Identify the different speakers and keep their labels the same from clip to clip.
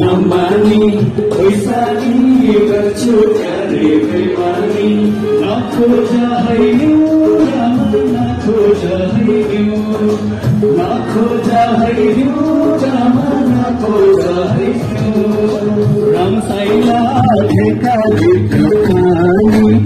Speaker 1: नमानी पैसा दिए गर्छु क्यारे बेमानी नखोज हैयो राम नखोज हैयो नखोज हैयो राम नखोज हैयो राम साइला ढेका ढेका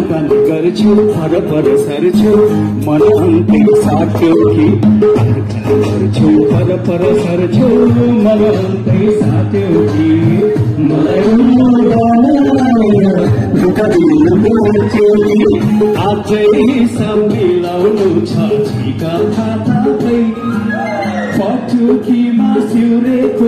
Speaker 1: पानी गर्छु पर पर सर्छु मन अन्तिम साथ्यो कि गर्छु पर पर सर्छु मन अन्तिम साथ्यो कि आजै सम्मिलाउनु छ कि पटुकीमा सिउरेको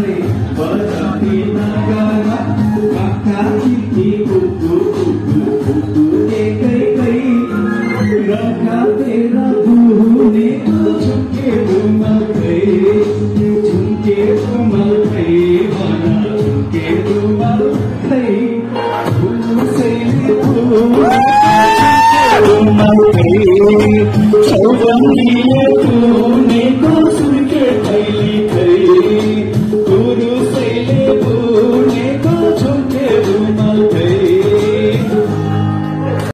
Speaker 1: लि पैसा 抽点儿